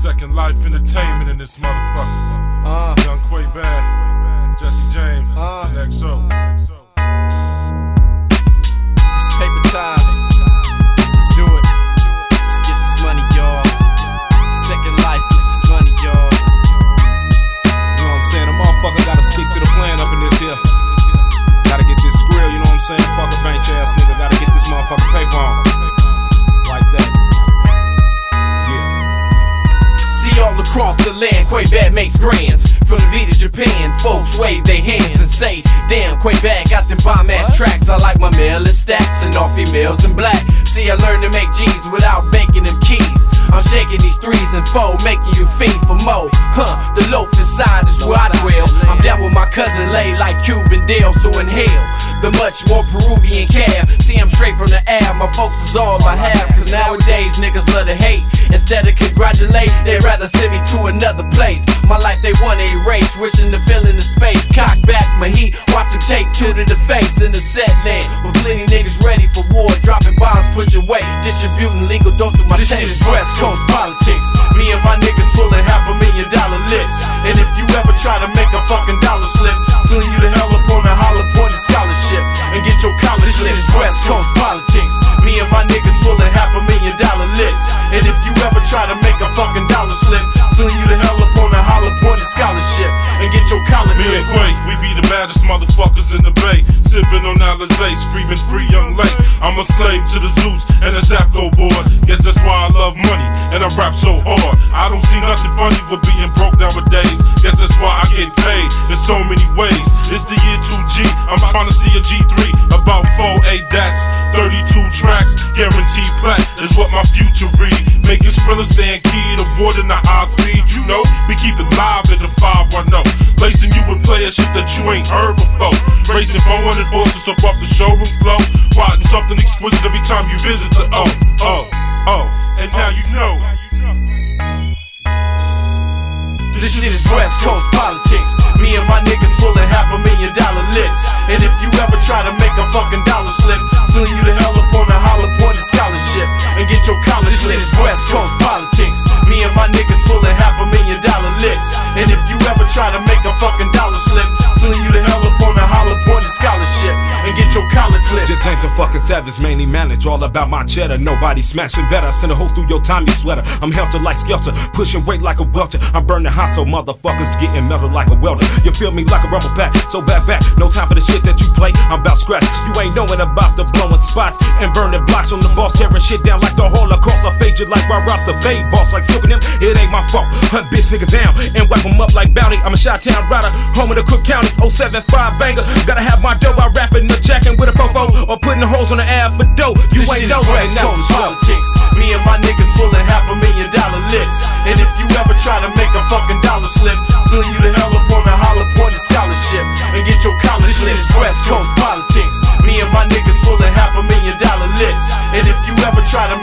Second Life Entertainment in this motherfucker. Uh, Young Quay Bad, Jesse James, Uh. and XO. Across the land, Quebec makes grands. From the V to Japan, folks wave their hands and say, Damn, Quebec got them bomb ass tracks. I like my mail in stacks and all females in black. See, I learned to make G's without banking them keys. I'm shaking these threes and four, making you fiend for more. Huh, the loaf inside is where I dwell. I'm down with my cousin Lay like Cuban Dale, so inhale the much more Peruvian cab. See, I'm straight from the air, my folks is all I have. Cause nowadays niggas love to hate. Instead of congratulate, they'd rather send me to another place. My life they wanna erase, wishing to fill in the space. Cock back my heat, watch them take two to the face in the set land. With plenty niggas ready for war, dropping bombs, pushing weight, distributing legal dope through my This shit is West Coast politics. Me and my niggas pulling half a million dollar licks. And if you ever try to make a fucking try to make a fucking dollar slip, send you hell up on a hollow pointed scholarship and get your college Me clip. and Quay, we be the baddest motherfuckers in the bay. Sipping on Alizé, screaming free young late. I'm a slave to the Zeus and the Zapco board. Guess that's why I love money and I rap so hard. I don't see nothing funny with being broke nowadays. Guess that's why I get paid in so many ways. It's the year 2G, I'm trying to see a G3. About 4 A dats, 32 tracks, guaranteed plat is what my future read. Making Skrilla stand key to more than the high speed. You know, we keep it live in the 510. Lacing you with player shit that you ain't heard before. Racing 400 horses up off the showroom floor. Riding something exquisite every time you visit the O. Oh, oh, and now you know. This shit is West Coast politics. Me and my niggas pulling half a million dollar licks. And if you ever try to make a fucking dollar slip, send you to hell up on a hollow pointed scholarship and get your college This shit is West Coast politics. Me and my niggas pulling half a million dollar licks. And if you ever try to make a fucking Just ain't fucking savage, mainly manage all about my cheddar. Nobody smashing better. Send a hole through your Tommy sweater. I'm helter like skelter, pushing weight like a welter. I'm burning hot, so motherfuckers getting melted like a welder. You feel me like a rumble pack, so back back. No time for the shit that you play. I'm about scratch. You ain't knowing about the blowing spots and burning blocks on the boss, tearing shit down like the Holocaust. I fade you like I rock the fade boss, like silking them. It ain't my fault. Hunt bitch niggas down and wipe them up like bounty. I'm a shot town rider, home of the Cook County 075 banger. Gotta have my dough. I rap in the with a fofo or putting the holes on the ass for dough. You This ain't shit know is that. West That's Coast politics. Me and my niggas pulling half a million dollar licks. And if you ever try to make a fucking dollar slip, send you to hell up on a hollow pointed scholarship and get your college This shit is West Coast politics. Me and my niggas pulling half a million dollar licks. And if you ever try to